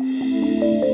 Música